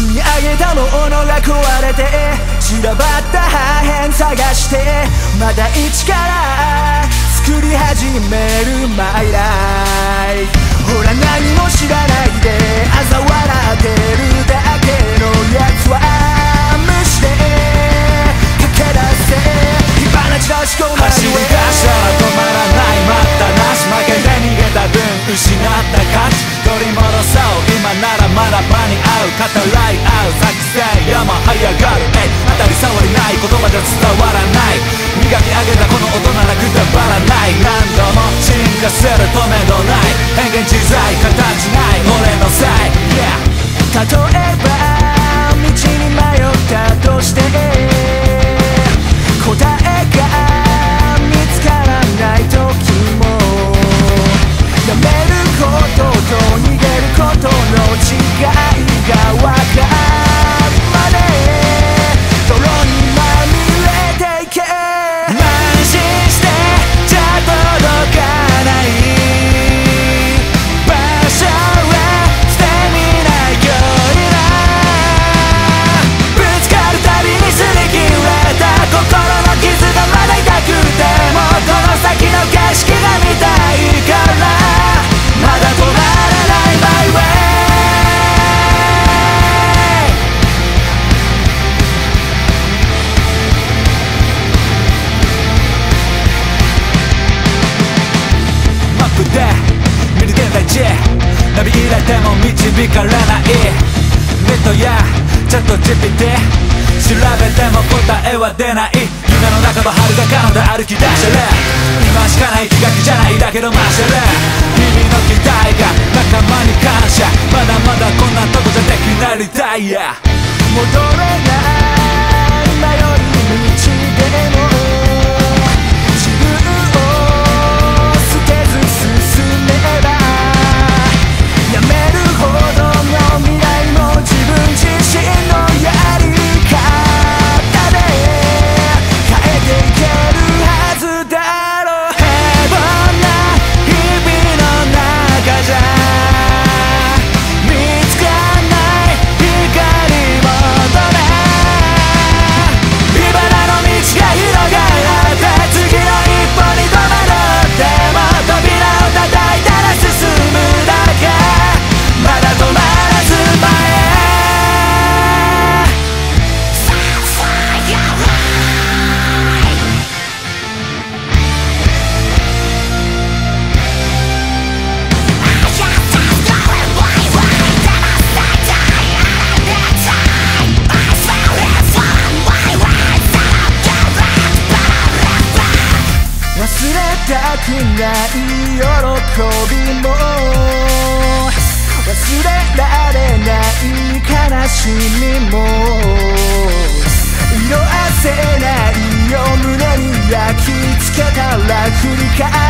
積み上げたものが壊れて散らばった破片探してまた一から作り始めるマイライフほら何も知らないで嘲笑ってるだけのやつは無視で駆け出せ。火花散らし込ま走り出したら止まらない待ったなし。負けて逃げた分失った価値。取り戻そう。今ならまだ間に合う語らナビ入れても導かれないネットやチャット GPT 調べても答えは出ない夢の中の遥か彼方歩き出してる今しかない気が気じゃないだけどマシャル日々の期待が仲間に感謝まだまだこんなとこじゃできないリタイア戻れない迷い道でも忘れたくない喜びも忘れられない悲しみも色あせないよ胸に焼き付けたら振り返